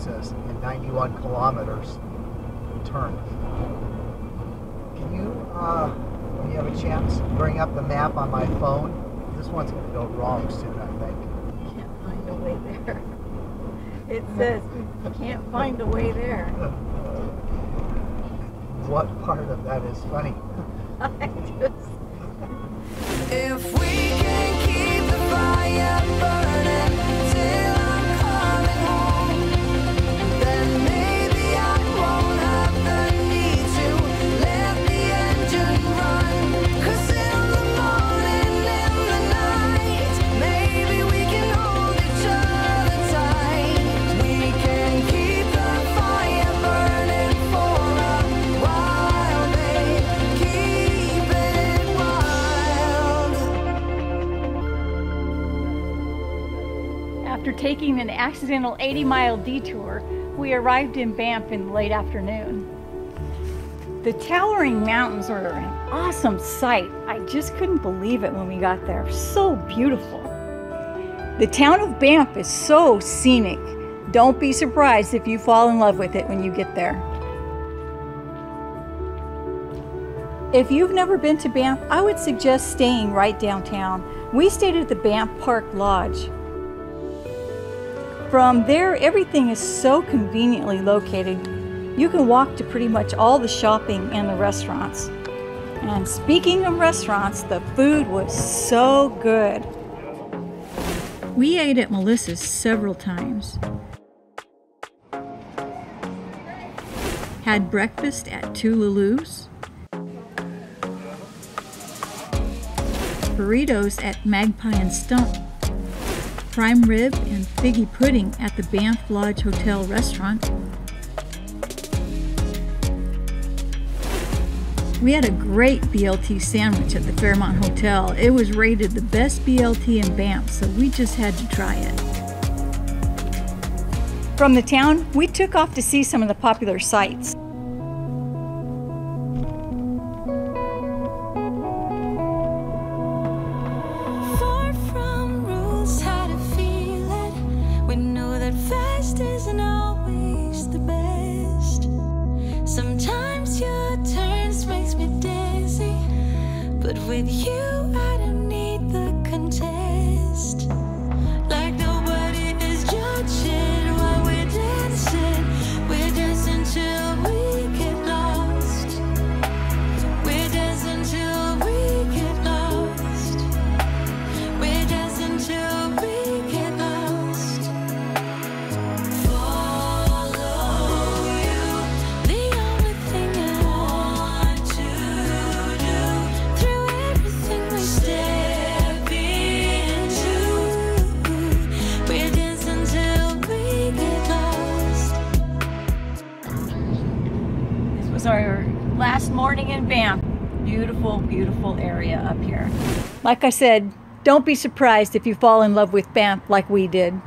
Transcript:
says in 91 kilometers turn. Can you, uh, when you have a chance, bring up the map on my phone? This one's going to go wrong soon, I think. Can't find a way there. It says, can't find a way there. What part of that is funny? I just, If we after taking an accidental 80 mile detour, we arrived in Banff in the late afternoon. The towering mountains were an awesome sight. I just couldn't believe it when we got there. So beautiful. The town of Banff is so scenic. Don't be surprised if you fall in love with it when you get there. If you've never been to Banff, I would suggest staying right downtown. We stayed at the Banff Park Lodge. From there, everything is so conveniently located. You can walk to pretty much all the shopping and the restaurants. And speaking of restaurants, the food was so good. We ate at Melissa's several times. Had breakfast at Tooloulou's. Burritos at Magpie and Stump prime rib and figgy pudding at the Banff Lodge Hotel restaurant. We had a great BLT sandwich at the Fairmont Hotel. It was rated the best BLT in Banff, so we just had to try it. From the town, we took off to see some of the popular sites. But with you I don't need the contest. Our last morning in Banff. Beautiful, beautiful area up here. Like I said, don't be surprised if you fall in love with Banff like we did.